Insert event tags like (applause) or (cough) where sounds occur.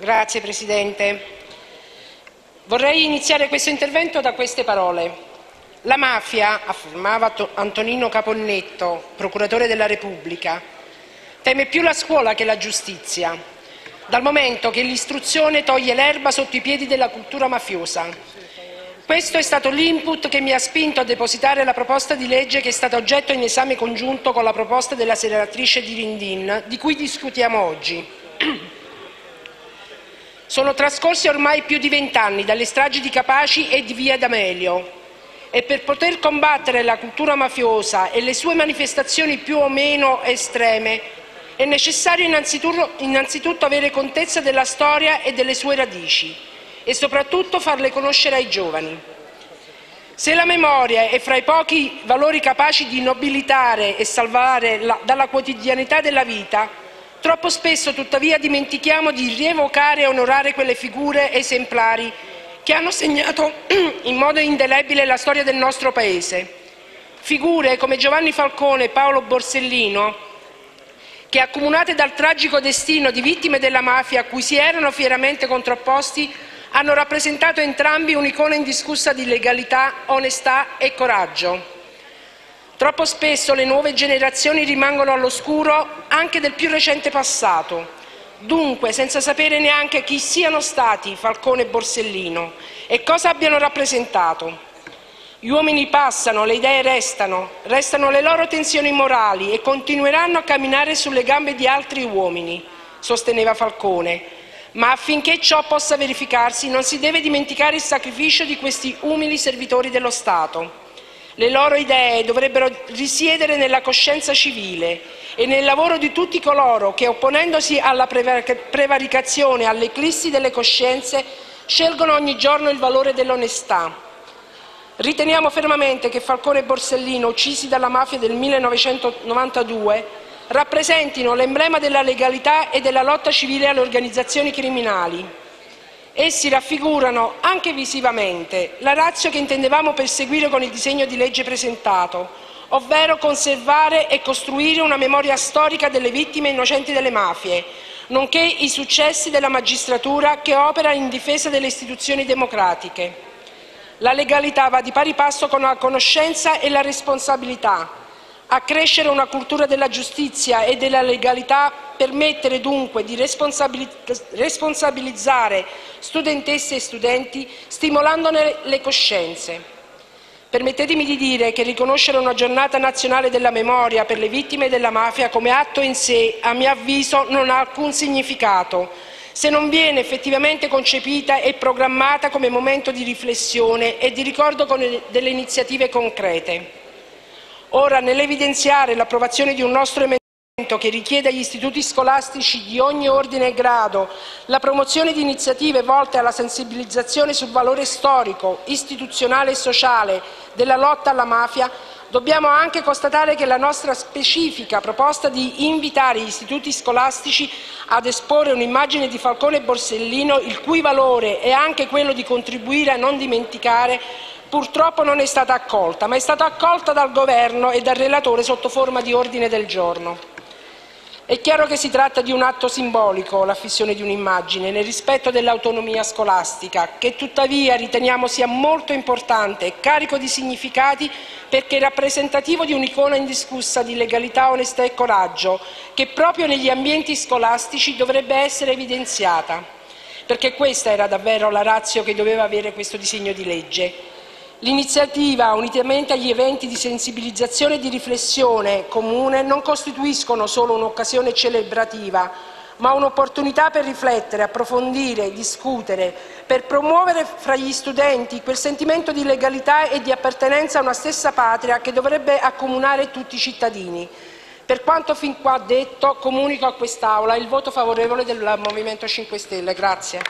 Grazie Presidente. Vorrei iniziare questo intervento da queste parole. La mafia, affermava Antonino Caponnetto, procuratore della Repubblica, teme più la scuola che la giustizia, dal momento che l'istruzione toglie l'erba sotto i piedi della cultura mafiosa. Questo è stato l'input che mi ha spinto a depositare la proposta di legge che è stata oggetto in esame congiunto con la proposta della senatrice Dirindin, di cui discutiamo oggi. Sono trascorsi ormai più di vent'anni dalle stragi di Capaci e di via D'Amelio e per poter combattere la cultura mafiosa e le sue manifestazioni più o meno estreme è necessario innanzitutto, innanzitutto avere contezza della storia e delle sue radici e soprattutto farle conoscere ai giovani. Se la memoria è fra i pochi valori capaci di nobilitare e salvare la, dalla quotidianità della vita, troppo spesso tuttavia dimentichiamo di rievocare e onorare quelle figure esemplari che hanno segnato (clears throat) in modo indelebile la storia del nostro Paese. Figure come Giovanni Falcone e Paolo Borsellino, che accomunate dal tragico destino di vittime della mafia a cui si erano fieramente contrapposti, hanno rappresentato entrambi un'icona indiscussa di legalità, onestà e coraggio. Troppo spesso le nuove generazioni rimangono all'oscuro anche del più recente passato, dunque senza sapere neanche chi siano stati Falcone e Borsellino e cosa abbiano rappresentato. Gli uomini passano, le idee restano, restano le loro tensioni morali e continueranno a camminare sulle gambe di altri uomini, sosteneva Falcone. Ma affinché ciò possa verificarsi non si deve dimenticare il sacrificio di questi umili servitori dello Stato. Le loro idee dovrebbero risiedere nella coscienza civile e nel lavoro di tutti coloro che, opponendosi alla prevaricazione, all'eclissi delle coscienze, scelgono ogni giorno il valore dell'onestà. Riteniamo fermamente che Falcone e Borsellino, uccisi dalla mafia del 1992, rappresentino l'emblema della legalità e della lotta civile alle organizzazioni criminali. Essi raffigurano, anche visivamente, la razza che intendevamo perseguire con il disegno di legge presentato, ovvero conservare e costruire una memoria storica delle vittime innocenti delle mafie, nonché i successi della magistratura che opera in difesa delle istituzioni democratiche. La legalità va di pari passo con la conoscenza e la responsabilità. Accrescere una cultura della giustizia e della legalità, permettere dunque di responsabilizzare studentesse e studenti, stimolandone le coscienze. Permettetemi di dire che riconoscere una giornata nazionale della memoria per le vittime della mafia come atto in sé, a mio avviso, non ha alcun significato se non viene effettivamente concepita e programmata come momento di riflessione e di ricordo con delle iniziative concrete. Ora, nell'evidenziare l'approvazione di un nostro emendamento che richiede agli istituti scolastici di ogni ordine e grado la promozione di iniziative volte alla sensibilizzazione sul valore storico, istituzionale e sociale della lotta alla mafia, dobbiamo anche constatare che la nostra specifica proposta di invitare gli istituti scolastici ad esporre un'immagine di Falcone Borsellino, il cui valore è anche quello di contribuire a non dimenticare, purtroppo non è stata accolta, ma è stata accolta dal Governo e dal relatore sotto forma di ordine del giorno. È chiaro che si tratta di un atto simbolico, l'affissione di un'immagine, nel rispetto dell'autonomia scolastica, che tuttavia riteniamo sia molto importante e carico di significati perché rappresentativo di un'icona indiscussa di legalità, onestà e coraggio, che proprio negli ambienti scolastici dovrebbe essere evidenziata, perché questa era davvero la razio che doveva avere questo disegno di legge L'iniziativa, unitamente agli eventi di sensibilizzazione e di riflessione comune, non costituiscono solo un'occasione celebrativa, ma un'opportunità per riflettere, approfondire, discutere, per promuovere fra gli studenti quel sentimento di legalità e di appartenenza a una stessa patria che dovrebbe accomunare tutti i cittadini. Per quanto fin qua detto, comunico a quest'Aula il voto favorevole del Movimento 5 Stelle. Grazie.